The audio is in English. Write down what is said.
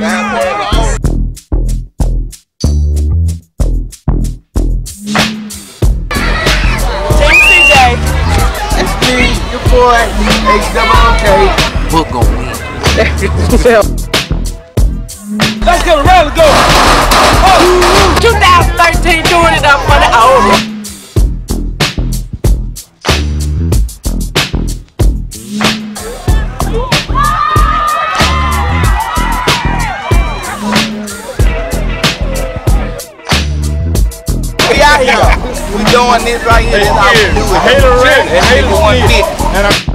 Team CJ. It's me, your boy, H-double-O-K. Book gon' win. Let's ready to go. Oh, doing this right here. This how we do it. Hater red, That hater nigga 150. And I